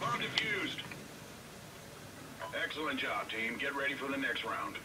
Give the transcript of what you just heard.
Bomb defused. Excellent job, team. Get ready for the next round.